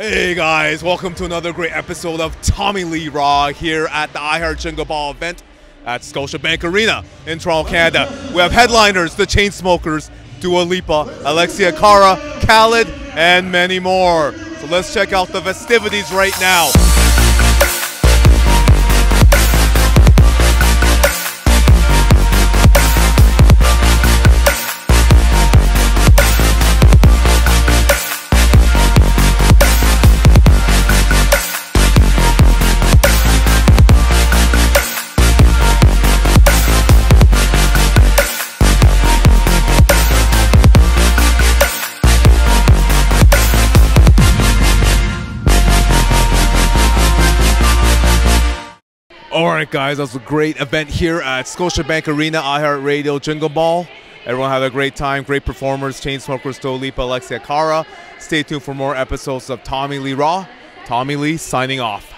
Hey guys, welcome to another great episode of Tommy Lee Raw here at the iHeart Jingle Ball event at Scotiabank Arena in Toronto, Canada. We have headliners, the Chainsmokers, Dua Lipa, Alessia Cara, Khalid, and many more. So let's check out the festivities right now. All right, guys, that was a great event here at Scotiabank Arena, iHeart Radio Jingle Ball. Everyone had a great time, great performers, Chainsmokers, Dua Alessia Cara. Stay tuned for more episodes of Tommy Lee Raw. Tommy Lee signing off.